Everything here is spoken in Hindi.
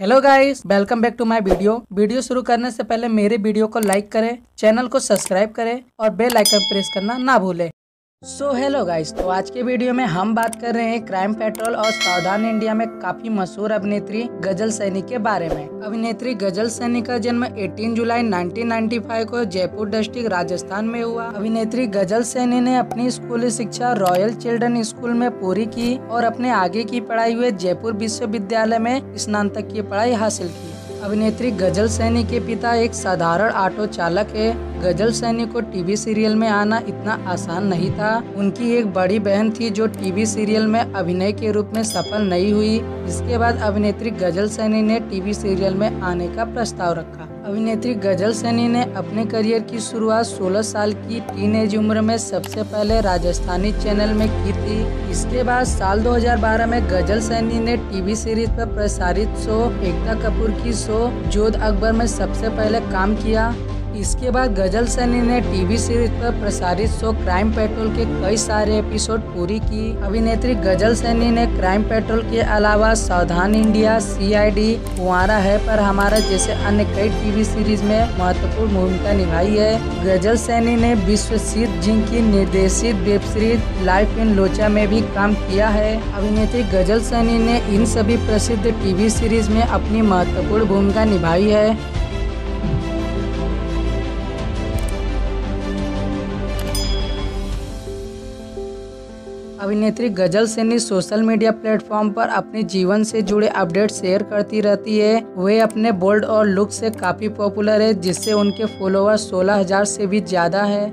Hello guys welcome back to my video video शुरू करने से पहले मेरे वीडियो को लाइक करें चैनल को सब्सक्राइब करें और बेल आइकन प्रेस करना ना भूलें। सो हेलो गाइस तो आज के वीडियो में हम बात कर रहे हैं क्राइम पेट्रोल और सावधान इंडिया में काफ़ी मशहूर अभिनेत्री गज़ल सैनी के बारे में। अभिनेत्री गज़ल सैनी का जन्म 18 जुलाई 1995 को जयपुर डिस्ट्रिक्ट राजस्थान में हुआ। अभिनेत्री गज़ल सैनी ने अपनी स्कूली शिक्षा रॉयल चिल्ड्रन स्कूल में पूरी की और अपने आगे की पढ़ाई हुए जयपुर विश्वविद्यालय में स्नातक की पढ़ाई हासिल की। अभिनेत्री गज़ल सैनी के पिता एक साधारण ऑटो चालक है। गज़ल सैनी को टीवी सीरियल में आना इतना आसान नहीं था। उनकी एक बड़ी बहन थी जो टीवी सीरियल में अभिनय के रूप में सफल नहीं हुई। इसके बाद अभिनेत्री गज़ल सैनी ने टीवी सीरियल में आने का प्रस्ताव रखा। अभिनेत्री गज़ल सैनी ने अपने करियर की शुरुआत 16 साल की टीन एज उम्र में सबसे पहले राजस्थानी चैनल में की थी। इसके बाद साल 2012 में गज़ल सैनी ने टीवी सीरीज़ पर प्रसारित शो एकता कपूर की शो जोध अकबर में सबसे पहले काम किया। इसके बाद गज़ल सैनी ने टीवी सीरीज़ पर प्रसारित शो क्राइम पेट्रोल के कई सारे एपिसोड पूरी की। अभिनेत्री गज़ल सैनी ने क्राइम पेट्रोल के अलावा सावधान इंडिया सीआईडी कुआरा है पर हमारा जैसे अन्य कई टीवी सीरीज़ में महत्वपूर्ण भूमिका निभाई है। गज़ल सैनी ने विश्वजीत जिंग की निर्देशित वेब सीरीज़ लाइफ इन लोचा में भी काम किया है। अभिनेत्री गज़ल सैनी ने इन सभी प्रसिद्ध टीवी सीरीज़ में अपनी महत्वपूर्ण भूमिका निभाई है। अभिनेत्री Gazal Saini social media platform पर अपने जीवन से जुड़े अपडेट शेयर करती रहती है। वे अपने बोल्ड और लुक से काफ़ी पॉपुलर है जिससे उनके फॉलोअर्स 16,000 से भी ज़्यादा है।